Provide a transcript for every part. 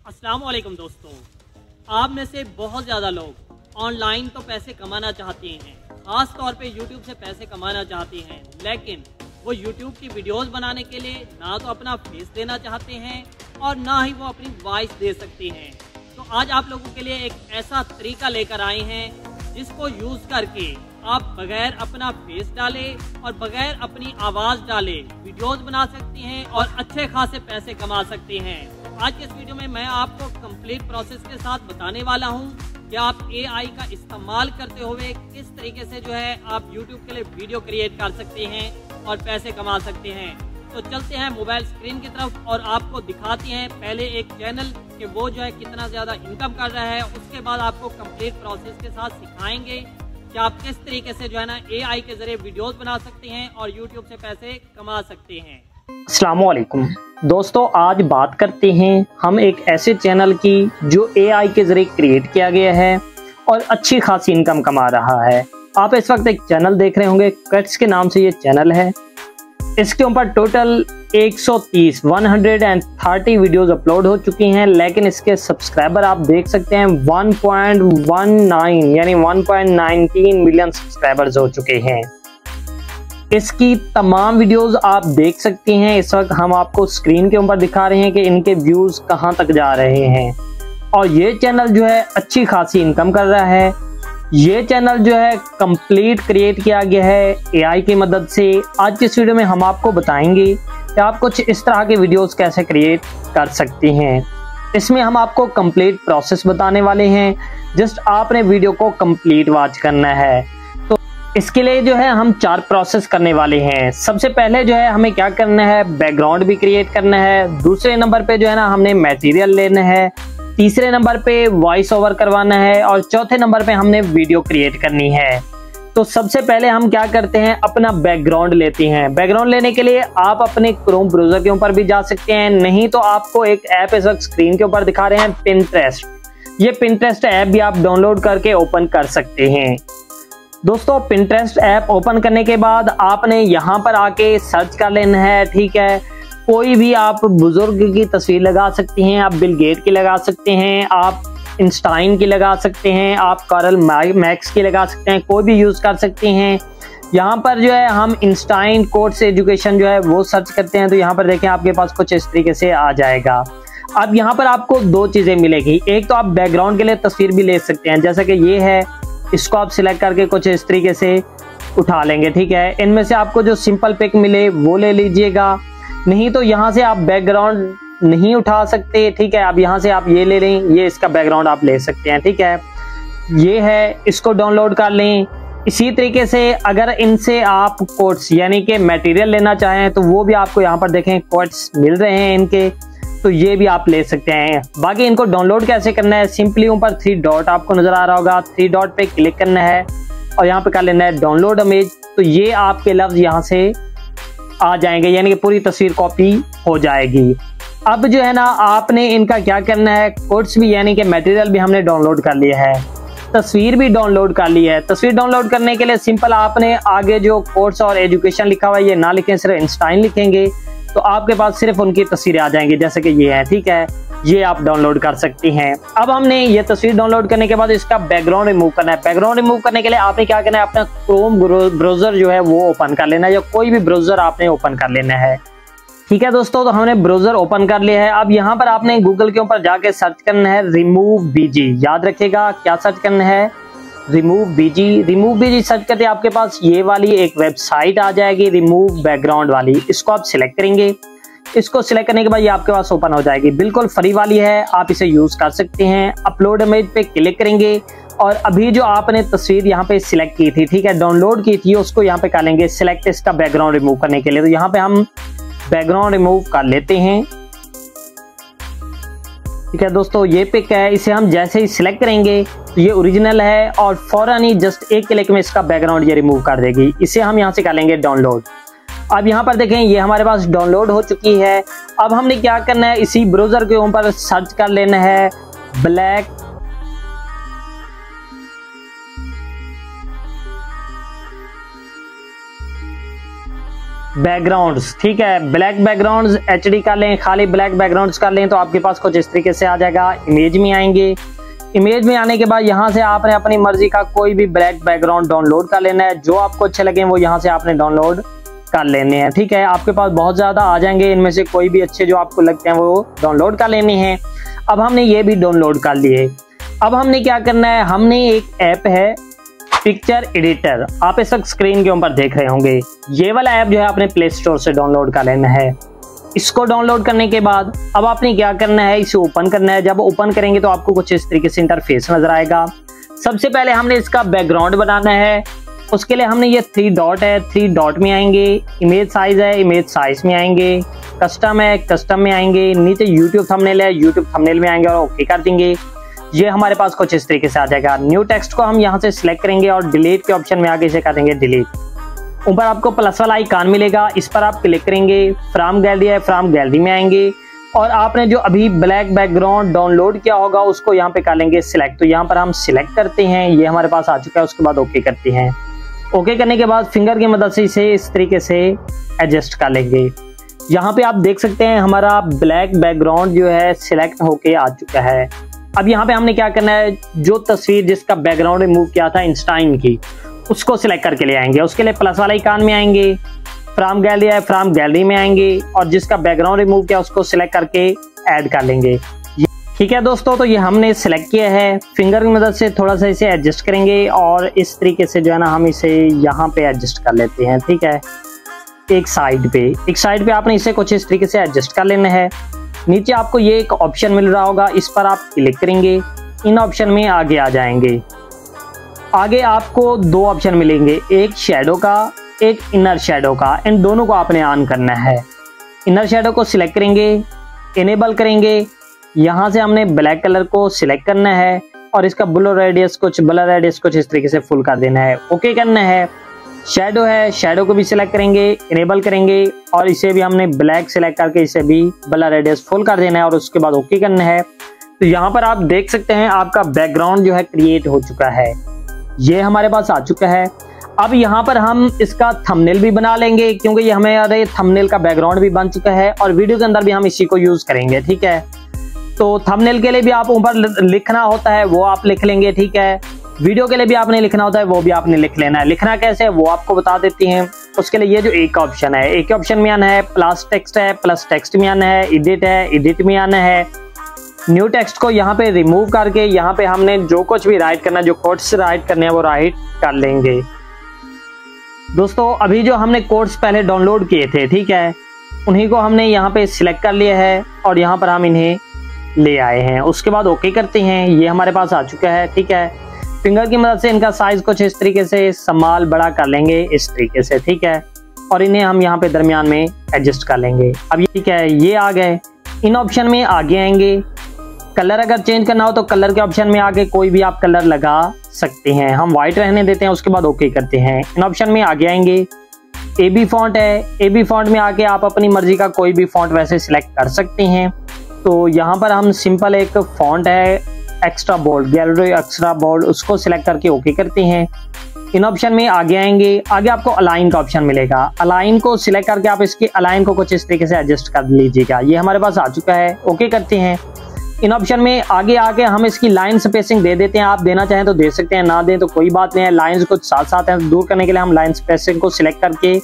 अस्सलाम वालेकुम दोस्तों। आप में से बहुत ज़्यादा लोग ऑनलाइन तो पैसे कमाना चाहते हैं, ख़ास तौर पे यूट्यूब से पैसे कमाना चाहते हैं, लेकिन वो यूट्यूब की वीडियोस बनाने के लिए ना तो अपना फेस देना चाहते हैं और ना ही वो अपनी वॉइस दे सकते हैं। तो आज आप लोगों के लिए एक ऐसा तरीका लेकर आए हैं जिसको यूज़ करके आप बगैर अपना फेस डाले और बगैर अपनी आवाज़ डाले वीडियोस बना सकते हैं और अच्छे खासे पैसे कमा सकते हैं। आज के इस वीडियो में मैं आपको कंप्लीट प्रोसेस के साथ बताने वाला हूँ कि आप एआई का इस्तेमाल करते हुए किस तरीके से जो है आप यूट्यूब के लिए वीडियो क्रिएट कर सकते हैं और पैसे कमा सकते हैं। तो चलते हैं मोबाइल स्क्रीन की तरफ़ और आपको दिखाते हैं पहले एक चैनल कि वो जो है कितना ज़्यादा इनकम कर रहा है। उसके बाद आपको कंप्लीट प्रोसेस के साथ सिखाएँगे कि आप किस तरीके से जो है ना एआई के ज़रिए वीडियोस बना सकते हैं और यूट्यूब से पैसे कमा सकते हैं। असलकुम दोस्तों, आज बात करते हैं हम एक ऐसे चैनल की जो एआई के ज़रिए क्रिएट किया गया है और अच्छी खासी इनकम कमा रहा है। आप इस वक्त एक चैनल देख रहे होंगे कट्स के नाम से ये चैनल है। इसके ऊपर टोटल 130 130 वीडियोस अपलोड हो चुकी हैं, लेकिन इसके सब्सक्राइबर आप देख सकते हैं 1.19 यानी 1.19 मिलियन सब्सक्राइबर्स हो चुके हैं। इसकी तमाम वीडियोस आप देख सकते हैं। इस वक्त हम आपको स्क्रीन के ऊपर दिखा रहे हैं कि इनके व्यूज़ कहाँ तक जा रहे हैं। और ये चैनल जो है, अच्छी खासी इनकम कर रहा है। ये चैनल जो है कंप्लीट क्रिएट किया गया है एआई की मदद से। आज की इस वीडियो में हम आपको बताएँगे कि आप कुछ इस तरह के वीडियोस कैसे क्रिएट कर सकते हैं। इसमें हम आपको कंप्लीट प्रोसेस बताने वाले हैं। जस्ट आपने वीडियो को कंप्लीट वॉच करना है। इसके लिए जो है हम चार प्रोसेस करने वाले हैं। सबसे पहले जो है हमें क्या करना है? बैकग्राउंड भी क्रिएट करना है। दूसरे नंबर पे जो है ना हमने मटेरियल लेना है। तीसरे नंबर पे वॉइस ओवर करवाना है और चौथे नंबर पे हमने वीडियो क्रिएट करनी है। तो सबसे पहले हम क्या करते हैं? अपना बैकग्राउंड लेते हैं। बैकग्राउंड लेने के लिए आप अपने क्रोम ब्राउज़र के ऊपर भी जा सकते हैं। नहीं तो आपको एक ऐप इस वक्त स्क्रीन के ऊपर दिखा रहे हैं पिंट्रेस्ट ये पिंट्रेस्ट ऐप भी आप डाउनलोड करके ओपन कर सकते हैं। दोस्तों पिंट्रेस्ट ऐप ओपन करने के बाद आपने यहाँ पर आके सर्च कर लेना है, ठीक है? कोई भी आप बुज़ुर्ग की तस्वीर लगा सकते हैं, आप बिल गेट की लगा सकते हैं, आप इंस्टाइन की लगा सकते हैं, आप कारल मैक्स की लगा सकते हैं, कोई भी यूज़ कर सकते हैं। यहाँ पर जो है, हम इंस्टाइन कोर्स एजुकेशन जो है, वो सर्च करते हैं तो यहाँ पर देखें आपके पास कुछ इस तरीके से आ जाएगा। अब यहाँ पर आपको दो चीज़ें मिलेगी। एक तो आप बैकग्राउंड के लिए तस्वीर भी ले सकते हैं, जैसे कि ये है इसको आप सिलेक्ट करके कुछ इस तरीके से उठा लेंगे, ठीक है? इनमें से आपको जो सिंपल पिक मिले, वो ले लीजिएगा। नहीं तो यहाँ से आप बैकग्राउंड नहीं उठा सकते, ठीक है? अब यहाँ से आप ये ले लें, ये इसका बैकग्राउंड आप ले सकते हैं, ठीक है? ये है, इसको डाउनलोड कर लें। इसी तरीके से अगर इनसे आप कोट्स यानी कि मटेरियल लेना चाहें तो वो भी आपको यहाँ पर देखें कोट्स मिल रहे हैं इनके। तो ये भी आप ले सकते हैं। बाकी इनको डाउनलोड कैसे करना है? सिंपली ऊपर थ्री डॉट आपको नज़र आ रहा होगा। थ्री डॉट पे क्लिक करना है और यहाँ पे कर लेना है डाउनलोड इमेज तो ये आपके लफ्ज यहाँ से आ जाएँगे, यानी कि पूरी तस्वीर कॉपी हो जाएगी। अब जो है ना, आपने इनका क्या करना है? कोर्स भी, यानी कि मटेरियल भी हमने डाउनलोड कर लिया है। तस्वीर भी डाउनलोड कर ली है। तस्वीर डाउनलोड करने के लिए सिंपल आपने आगे जो कोर्स और एजुकेशन लिखा हुआ है, ये ना लिखें, सिर्फ़ इंस्टाइन लिखेंगे। तो आपके पास सिर्फ़ उनकी तस्वीरें आ जाएँगी, जैसे कि ये है, ठीक है? ये आप डाउनलोड कर सकती हैं। अब हमने ये तस्वीर डाउनलोड करने के बाद इसका बैकग्राउंड रिमूव करना है। बैकग्राउंड रिमूव करने के लिए आपने क्या करना है? अपना क्रोम ब्राउज़र जो है वो ओपन कर लेना है, या कोई भी ब्राउज़र आपने ओपन कर लेना है। ठीक है दोस्तों तो हमने ब्राउज़र ओपन कर लिया है। अब यहाँ पर आपने गूगल के ऊपर जाके सर्च करना है रिमूव बीजी याद रखेगा क्या सर्च करना है? Remove BG remove BG search करते आपके पास, ये वाली एक वेबसाइट आ जाएगी, रिमूव बैकग्राउंड वाली। इसको आप सिलेक्ट करेंगे। इसको सिलेक्ट करने के बाद ये आपके पास ओपन हो जाएगी। बिल्कुल फ्री वाली है, आप इसे यूज़ कर सकते हैं। अपलोड इमेज पे क्लिक करेंगे और अभी जो आपने तस्वीर यहाँ पे सिलेक्ट की थी, ठीक है डाउनलोड की थी, उसको यहाँ पे कर लेंगे। सिलेक्ट इसका बैकग्राउंड रिमूव करने के लिए। तो यहाँ पे हम बैकग्राउंड रिमूव कर लेते हैं। ठीक है दोस्तों, ये पिक है, इसे हम जैसे ही सिलेक्ट करेंगे तो ये ओरिजिनल है और फ़ौरन ही जस्ट एक क्लिक में इसका बैकग्राउंड ये रिमूव कर देगी। इसे हम यहाँ से कर लेंगे डाउनलोड अब यहाँ पर देखें, ये हमारे पास डाउनलोड हो चुकी है। अब हमने क्या करना है, इसी ब्राउज़र के ऊपर सर्च कर लेना है ब्लैक बैकग्राउंड्स ठीक है? ब्लैक बैकग्राउंड्स एच कर लें, खाली ब्लैक बैकग्राउंड्स कर लें तो आपके पास कुछ इस तरीके से आ जाएगा। इमेज में आएँगे। इमेज में आने के बाद यहाँ से आपने अपनी मर्ज़ी का कोई भी ब्लैक बैकग्राउंड डाउनलोड कर लेना है। जो आपको अच्छे लगे, वो यहाँ से आपने डाउनलोड कर लेने हैं, ठीक है? आपके पास बहुत ज़्यादा आ जाएँगे। इनमें से कोई भी अच्छे जो आपको लगते हैं, वो डाउनलोड कर लेने हैं। अब हमने ये भी डाउनलोड कर लिए। अब हमने क्या करना है? हमने एक ऐप है पिक्चर एडिटर आप इस वक्त स्क्रीन के ऊपर देख रहे होंगे। ये वाला ऐप जो है अपने प्ले स्टोर से डाउनलोड कर लेना है। इसको डाउनलोड करने के बाद अब आपने क्या करना है? इसे ओपन करना है। जब ओपन करेंगे तो आपको कुछ इस तरीके से इंटरफेस नज़र आएगा। सबसे पहले हमने इसका बैकग्राउंड बनाना है। उसके लिए हमने ये थ्री डॉट है। थ्री डॉट में आएँगे। इमेज साइज़ है। इमेज साइज़ में आएँगे। कस्टम है। कस्टम में आएँगे। नीचे यूट्यूब थंबनेल है। यूट्यूब थंबनेल में आएँगे और ओके कर देंगे। ये हमारे पास कुछ इस तरीके से आ जाएगा। न्यू टेक्स्ट को हम यहाँ से सिलेक्ट करेंगे और डिलीट के ऑप्शन में आगे से कर देंगे डिलीट ऊपर आपको प्लस वाला आइकान मिलेगा। इस पर आप क्लिक करेंगे। फ्राम गैलरी है फ्राम गैलरी में आएँगे। और आपने जो अभी ब्लैक बैकग्राउंड डाउनलोड किया होगा, उसको यहाँ पे कर लेंगे सिलेक्ट तो यहाँ पर हम सिलेक्ट करते हैं। ये हमारे पास आ चुका है, उसके बाद ओके करते हैं। ओके करने के बाद फिंगर की मदद से इसे इस तरीके से एडजस्ट कर लेंगे। यहाँ पे आप देख सकते हैं, हमारा ब्लैक बैकग्राउंड जो है सिलेक्ट होके आ चुका है। अब यहाँ पे हमने क्या करना है, जो तस्वीर जिसका बैकग्राउंड रिमूव किया था इंस्टाइन की, उसको सिलेक्ट करके ले आएँगे। उसके लिए प्लस वाला इकान में आएँगे फ्राम गैलरी है फ्राम गैलरी में आएँगे, और जिसका बैकग्राउंड रिमूव किया उसको सिलेक्ट करके ऐड कर लेंगे। ठीक है दोस्तों तो ये हमने सेलेक्ट किया है। फिंगर की मदद से थोड़ा सा इसे एडजस्ट करेंगे, और इस तरीके से जो है ना, हम इसे यहाँ पे एडजस्ट कर लेते हैं, ठीक है? एक साइड पे। एक साइड पे आपने इसे कुछ इस तरीके से एडजस्ट कर लेना है। नीचे आपको ये एक ऑप्शन मिल रहा होगा, इस पर आप क्लिक करेंगे, इन ऑप्शन में आगे आ जाएँगे। आगे आपको दो ऑप्शन मिलेंगे, एक शेडो का, एक इनर शेडो का, इन दोनों को आपने ऑन करना है। इनर शेडो को सिलेक्ट करेंगे इनेबल करेंगे, यहाँ से हमने ब्लैक कलर को सिलेक्ट करना है, और इसका ब्लू रेडियस कुछ ब्लर रेडियस कुछ इस तरीके से फुल कर देना है। ओके करना है। शेडो है शेडो को भी सिलेक्ट करेंगे इनेबल करेंगे और इसे भी हमने ब्लैक सिलेक्ट करके इसे भी ब्लर रेडियस फुल कर देना है और उसके बाद ओके करना है। तो यहाँ पर आप देख सकते हैं आपका बैकग्राउंड जो है क्रिएट हो चुका है। ये हमारे पास आ चुका है। अब यहाँ पर हम इसका थंबनेल भी बना लेंगे क्योंकि ये हमें याद है थंबनेल का बैकग्राउंड भी बन चुका है और वीडियो के अंदर भी हम इसी को यूज़ करेंगे, ठीक है? तो थंबनेल के लिए भी आप ऊपर लिखना होता है, वो आप लिख लेंगे, ठीक है? वीडियो के लिए भी आपने लिखना होता है, वो भी आपने लिख लेना है। लिखना कैसे है, वो आपको बता देती हैं। उसके लिए ये जो एक ऑप्शन है, एक ऑप्शन में आना है प्लस टेक्स्ट है प्लस टेक्स्ट में आना है एडिट है एडिट में आना है। न्यू टेक्स्ट को यहाँ पे रिमूव करके, यहाँ पे हमने जो कुछ भी राइट करना है जो कोड्स राइट करने हैं, वो राइट कर लेंगे। दोस्तों, अभी जो हमने कोड्स पहले डाउनलोड किए थे, ठीक है? उन्हीं को हमने यहाँ पे सिलेक्ट कर लिया है और यहाँ पर हम इन्हें ले आए हैं। उसके बाद ओके करते हैं। ये हमारे पास आ चुका है, ठीक है? फिंगर की मदद से इनका साइज़ कुछ इस तरीके से संभाल बड़ा कर लेंगे, इस तरीके से, ठीक है? और इन्हें हम यहाँ पे दरमियान में एडजस्ट कर लेंगे। अब ये ठीक है, ये आ गए। इन ऑप्शन में आगे आएँगे। कलर अगर चेंज करना हो तो कलर के ऑप्शन में आगे कोई भी आप कलर लगा सकते हैं। हम व्हाइट रहने देते हैं, उसके बाद ओके करते हैं। इन ऑप्शन में आगे आएँगे। ए बी फॉन्ट है। ए बी फॉन्ट में आके आप अपनी मर्ज़ी का कोई भी फॉन्ट वैसे सिलेक्ट कर सकते हैं। तो यहाँ पर हम सिंपल एक फॉन्ट है। Extra bold gallery extra bold उसको सिलेक्ट करके ओके करते हैं। इन ऑप्शन में आगे आएँगे। आगे आपको अलाइन का ऑप्शन मिलेगा। अलाइन को सिलेक्ट करके आप इसके अलाइन को कुछ इस तरीके से एडजस्ट कर लीजिएगा। ये हमारे पास आ चुका है। ओके करते हैं। इन ऑप्शन में आगे आके हम इसकी लाइन स्पेसिंग दे देते हैं। आप देना चाहें तो दे सकते हैं, ना दें तो कोई बात नहीं है। लाइंस को साथ साथ हैं। दूर करने के लिए हम लाइन स्पेसिंग को सिलेक्ट करके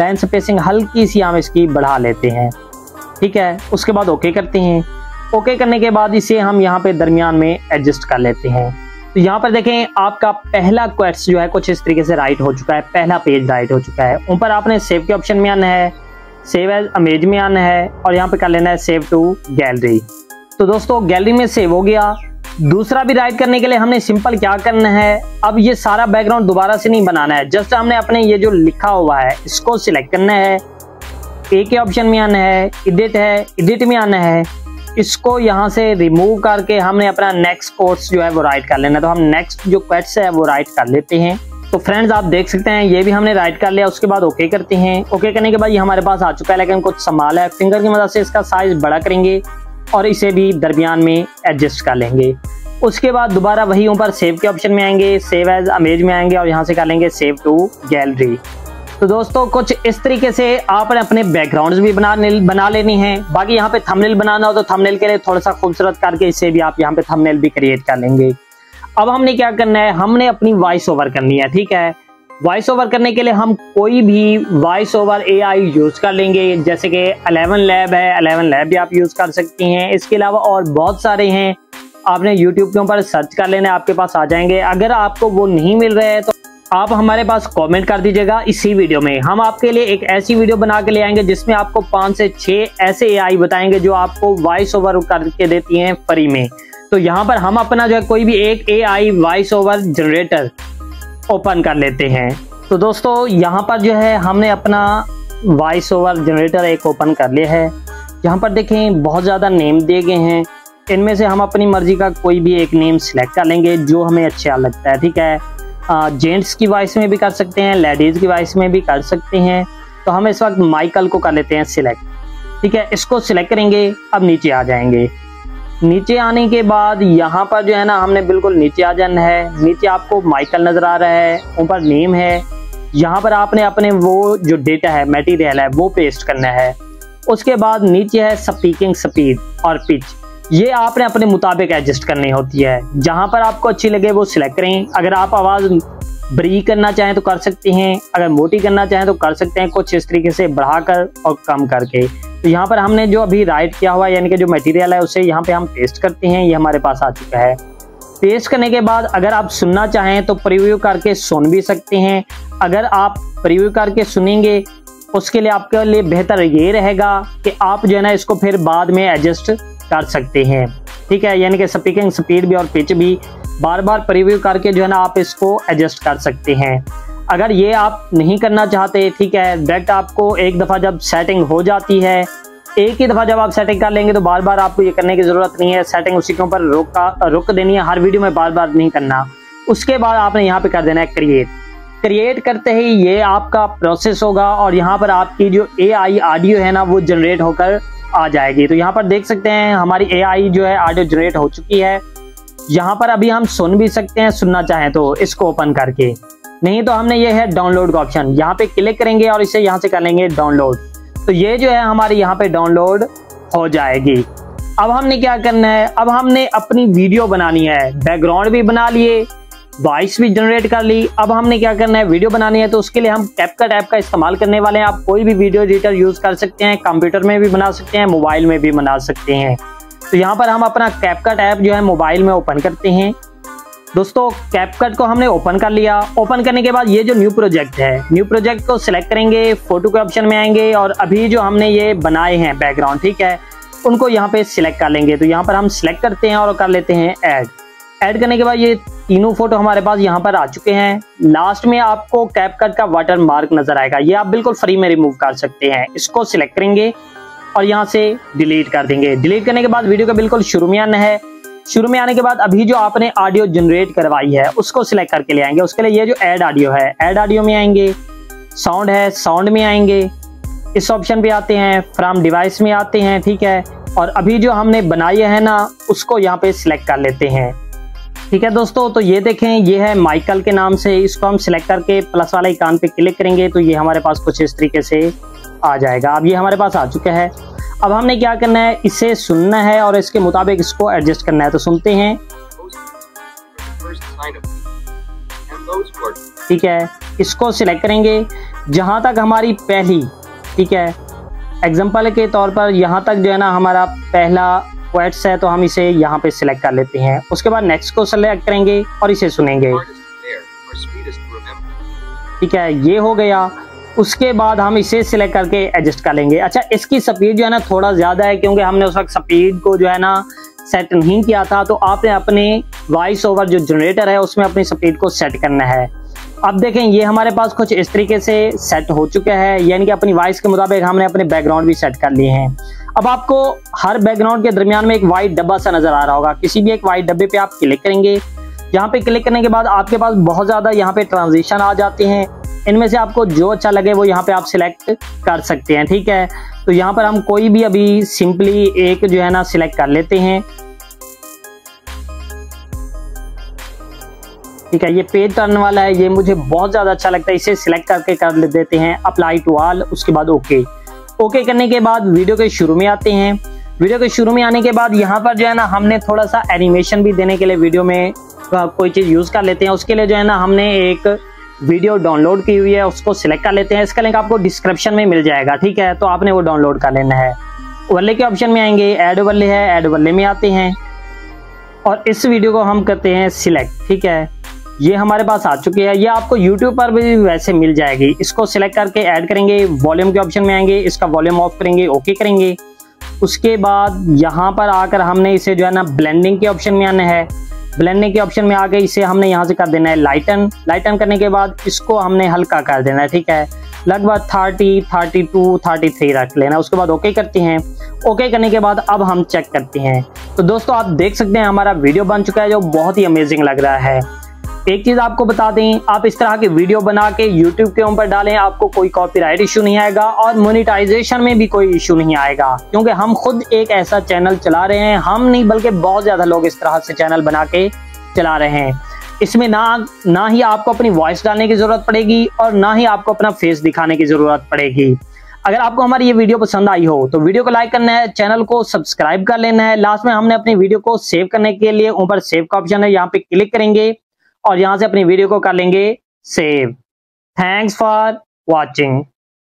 लाइन स्पेसिंग हल्की सी हम इसकी बढ़ा लेते हैं। ठीक है? उसके बाद ओके करते हैं। ओके करने के बाद इसे हम यहाँ पे दरमियान में एडजस्ट कर लेते हैं। तो यहाँ पर देखें, आपका पहला क्वेश्चन जो है, कुछ इस तरीके से राइट हो चुका है। पहला पेज राइट हो चुका है। ऊपर आपने सेव के ऑप्शन में आना है। सेव एज अमेज में आना है और यहाँ पे कर लेना है सेव टू गैलरी तो दोस्तों गैलरी में सेव हो गया। दूसरा भी राइट करने के लिए हमने सिंपल क्या करना है? अब ये सारा बैकग्राउंड दोबारा से नहीं बनाना है। जस्ट हमने अपने ये जो लिखा हुआ है, इसको सिलेक्ट करना है। ए के ऑप्शन में आना है एडिट है एडिट में आना है। इसको यहाँ से रिमूव करके हमने अपना नेक्स्ट कोर्स जो है वो राइट कर लेना तो हम नेक्स्ट जो क्वेट्स है वो राइट कर लेते हैं। तो फ्रेंड्स आप देख सकते हैं, ये भी हमने राइट कर लिया, उसके बाद ओके करते हैं। ओके करने के बाद ये हमारे पास आ चुका है, लेकिन कुछ संभाल है। फिंगर की मदद से इसका साइज़ बड़ा करेंगे और इसे भी दरमियान में एडजस्ट कर लेंगे। उसके बाद दोबारा वही ऊपर सेव के ऑप्शन में आएँगे सेव एज अमेज में आएँगे और यहाँ से कर लेंगे सेव टू गैलरी तो दोस्तों, कुछ इस तरीके से आपने अपने बैकग्राउंड्स भी बना बना लेनी है। बाकी यहाँ पे थंबनेल बनाना हो तो थंबनेल के लिए थोड़ा सा खूबसूरत करके इससे भी आप यहाँ पे थंबनेल भी क्रिएट कर लेंगे। अब हमने क्या करना है? हमने अपनी वॉइस ओवर करनी है, ठीक है? वॉइस ओवर करने के लिए हम कोई भी वॉइस ओवर एआई यूज़ कर लेंगे। जैसे कि अलेवन लैब है अलेवन लैब भी आप यूज़ कर सकती हैं। इसके अलावा और बहुत सारे हैं। आपने यूट्यूब के ऊपर सर्च कर लेना, आपके पास आ जाएँगे। अगर आपको वो नहीं मिल रहे हैं तो आप हमारे पास कमेंट कर दीजिएगा इसी वीडियो में। हम आपके लिए एक ऐसी वीडियो बना के ले आएँगे जिसमें आपको पाँच से छह ऐसे एआई बताएँगे जो आपको वॉइस ओवर करके देती हैं फ्री में। तो यहाँ पर हम अपना जो है कोई भी एक A I voice over generator open कर लेते हैं। तो दोस्तों, यहाँ पर जो है हमने अपना वॉइस ओवर जनरेटर एक ओपन कर लिया है। यहाँ पर देखें, बहुत ज़्यादा नेम दिए गए हैं। इनमें से हम अपनी मर्ज़ी का कोई भी एक नेम सिलेक्ट कर लेंगे जो हमें अच्छा लगता है, ठीक है? जेंट्स की वॉइस में भी कर सकते हैं, लेडीज़ की वॉइस में भी कर सकते हैं। तो हम इस वक्त माइकल को कर लेते हैं सिलेक्ट। ठीक है, इसको सिलेक्ट करेंगे, अब नीचे आ जाएँगे। नीचे आने के बाद यहाँ पर जो है ना, हमने बिल्कुल नीचे आ जाना है। नीचे आपको माइकल नज़र आ रहा है, ऊपर नेम है। यहाँ पर आपने अपने वो जो डेटा है मटेरियल है, वो पेस्ट करना है। उसके बाद नीचे है स्पीकिंग स्पीड और पिच ये आपने अपने मुताबिक एडजस्ट करनी होती है। जहाँ पर आपको अच्छी लगे, वो सिलेक्ट करें। अगर आप आवाज़ बरी करना चाहें तो कर सकते हैं। अगर मोटी करना चाहें तो कर सकते हैं। कुछ इस तरीके से बढ़ाकर और कम करके। तो यहाँ पर हमने जो अभी राइट किया हुआ है, यानी कि जो मटेरियल है, उसे यहाँ पे हम पेस्ट करते हैं। ये हमारे पास आ चुका है। पेस्ट करने के बाद अगर आप सुनना चाहें तो प्रीव्यू करके सुन भी सकते हैं। अगर आप प्रीव्यू करके सुनेंगे, उसके लिए आपके लिए बेहतर ये रहेगा कि आप जो है ना, इसको फिर बाद में एडजस्ट कर सकते हैं। ठीक है, यानी कि स्पीकिंग स्पीड भी और पिच भी बार बार प्रीव्यू करके जो है ना आप इसको एडजस्ट कर सकते हैं। अगर ये आप नहीं करना चाहते, ठीक है डायरेक्ट आपको एक दफ़ा जब सेटिंग हो जाती है, एक ही दफ़ा जब आप सेटिंग कर लेंगे तो बार बार आपको ये करने की ज़रूरत नहीं है। सेटिंग उसी के ऊपर रुक रुक देनी है, हर वीडियो में बार बार नहीं करना। उसके बाद आपने यहाँ पे कर देना है क्रिएट क्रिएट करते ही ये आपका प्रोसेस होगा और यहाँ पर आपकी जो ए आई ऑडियो है ना, वो जनरेट होकर आ जाएगी। तो यहाँ पर देख सकते हैं, हमारी एआई जो है ऑडियो जनरेट हो चुकी है। यहाँ पर अभी हम सुन भी सकते हैं, सुनना चाहें तो इसको ओपन करके। नहीं तो हमने ये है डाउनलोड का ऑप्शन यहाँ पे क्लिक करेंगे और इसे यहाँ से कर लेंगे डाउनलोड तो ये जो है हमारी यहाँ पे डाउनलोड हो जाएगी। अब हमने क्या करना है? अब हमने अपनी वीडियो बनानी है। बैकग्राउंड भी बना लिए। वॉइस भी जनरेट कर ली। अब हमने क्या करना है? वीडियो बनानी है तो उसके लिए हम कैपकट ऐप का इस्तेमाल करने वाले हैं। आप कोई भी वीडियो एडिटर यूज़ कर सकते हैं कंप्यूटर में भी बना सकते हैं मोबाइल में भी बना सकते हैं। तो यहाँ पर हम अपना कैपकट ऐप जो है मोबाइल में ओपन करते हैं। दोस्तों कैपकट को हमने ओपन कर लिया। ओपन करने के बाद ये जो न्यू प्रोजेक्ट है न्यू प्रोजेक्ट को सिलेक्ट करेंगे फ़ोटो के ऑप्शन में आएँगे और अभी जो हमने ये बनाए हैं बैकग्राउंड ठीक है, उनको यहाँ पे सिलेक्ट कर लेंगे। तो यहाँ पर हम सिलेक्ट करते हैं और कर लेते हैं ऐड ऐड करने के बाद ये तीनों फ़ोटो हमारे पास यहाँ पर आ चुके हैं। लास्ट में आपको कैपकट का वाटर मार्क नज़र आएगा। ये आप बिल्कुल फ्री में रिमूव कर सकते हैं। इसको सिलेक्ट करेंगे और यहाँ से डिलीट कर देंगे। डिलीट करने के बाद वीडियो का बिल्कुल शुरू में आना है। शुरू में आने के बाद अभी जो आपने ऑडियो जनरेट करवाई है, उसको सिलेक्ट करके ले आएँगे। उसके लिए ये जो एड ऑडियो है एड ऑडियो में आएँगे। साउंड है साउंड में आएँगे। इस ऑप्शन पे आते हैं फ्रॉम डिवाइस में आते हैं, ठीक है? और अभी जो हमने बनाई है ना, उसको यहाँ पे सिलेक्ट कर लेते हैं। ठीक है दोस्तों तो ये देखें, ये है माइकल के नाम से। इसको हम सिलेक्ट करके प्लस वाले कान पे क्लिक करेंगे तो ये हमारे पास कुछ इस तरीके से आ जाएगा। अब ये हमारे पास आ चुका है। अब हमने क्या करना है, इसे सुनना है और इसके मुताबिक इसको एडजस्ट करना है। तो सुनते हैं। ठीक है, इसको सिलेक्ट करेंगे। जहाँ तक हमारी पहली, ठीक है एग्ज़ाम्पल के तौर पर यहाँ तक जो है ना, हमारा पहला क्वेट्स है तो हम इसे यहाँ पे सिलेक्ट कर लेते हैं। उसके बाद नेक्स्ट को सिलेक्ट करेंगे और इसे सुनेंगे। ठीक है, ये हो गया। उसके बाद हम इसे सिलेक्ट करके एडजस्ट कर लेंगे। अच्छा इसकी स्पीड जो है ना, थोड़ा ज़्यादा है, क्योंकि हमने उस वक्त स्पीड को जो है ना सेट नहीं किया था। तो आपने अपने वॉइस ओवर जो जनरेटर है, उसमें अपनी स्पीड को सेट करना है। अब देखें, ये हमारे पास कुछ इस तरीके से सेट हो चुका है, यानी कि अपनी वॉइस के मुताबिक हमने अपने बैकग्राउंड भी सेट कर लिए हैं। अब आपको हर बैकग्राउंड के दरमियान में एक वाइट डब्बा सा नज़र आ रहा होगा। किसी भी एक वाइट डब्बे पे आप क्लिक करेंगे। यहाँ पे क्लिक करने के बाद आपके पास बहुत ज़्यादा यहाँ पे ट्रांजिशन आ जाते हैं। इनमें से आपको जो अच्छा लगे, वो यहाँ पे आप सिलेक्ट कर सकते हैं, ठीक है? तो यहाँ पर हम कोई भी अभी सिंपली एक जो है ना सिलेक्ट कर लेते हैं। ठीक है, ये पेज टर्न वाला है, ये मुझे बहुत ज़्यादा अच्छा लगता है, इसे सिलेक्ट करके कर देते हैं अप्लाई टू ऑल उसके बाद ओके ओके करने के बाद वीडियो के शुरू में आते हैं। वीडियो के शुरू में आने के बाद यहाँ पर जो है ना, हमने थोड़ा सा एनिमेशन भी देने के लिए वीडियो में कोई चीज़ यूज़ कर लेते हैं। उसके लिए जो है ना, हमने एक वीडियो डाउनलोड की हुई है, उसको सिलेक्ट कर लेते हैं। इसका लिंक आपको डिस्क्रिप्शन में मिल जाएगा, ठीक है? तो आपने वो डाउनलोड कर लेना है। ओवरले के ऑप्शन में आएँगे एड ओवरले है एड ओवरले में आते हैं। और इस वीडियो को हम करते हैं सिलेक्ट ठीक है? ये हमारे पास आ चुकी है। ये आपको YouTube पर भी वैसे मिल जाएगी। इसको सिलेक्ट करके ऐड करेंगे। वॉल्यूम के ऑप्शन में आएँगे। इसका वॉल्यूम ऑफ़ करेंगे। ओके करेंगे। उसके बाद यहाँ पर आकर हमने इसे जो है ना ब्लेंडिंग के ऑप्शन में आना है। ब्लेंडिंग के ऑप्शन में आके इसे हमने यहाँ से कर देना है लाइटन लाइटन करने के बाद इसको हमने हल्का कर देना है, ठीक है? लगभग thirty thirty two thirty three रख लेना। उसके बाद ओके करते हैं। ओके करने के बाद अब हम चेक करते हैं। तो दोस्तों, आप देख सकते हैं हमारा वीडियो बन चुका है, जो बहुत ही अमेजिंग लग रहा है। एक चीज़ आपको बता दें, आप इस तरह के वीडियो बना के यूट्यूब के ऊपर डालें, आपको कोई कॉपीराइट इशू नहीं आएगा और मोनिटाइजेशन में भी कोई इशू नहीं आएगा। क्योंकि हम खुद एक ऐसा चैनल चला रहे हैं, हम नहीं, बल्कि बहुत ज़्यादा लोग इस तरह से चैनल बना के चला रहे हैं। इसमें ना ना ही आपको अपनी वॉइस डालने की ज़रूरत पड़ेगी और ना ही आपको अपना फेस दिखाने की ज़रूरत पड़ेगी। अगर आपको हमारी ये वीडियो पसंद आई हो तो वीडियो को लाइक करना है चैनल को सब्सक्राइब कर लेना है। लास्ट में हमने अपनी वीडियो को सेव करने के लिए ऊपर सेव का ऑप्शन है, यहाँ पे क्लिक करेंगे। और यहाँ से अपनी वीडियो को कर लेंगे सेव। Thanks for watching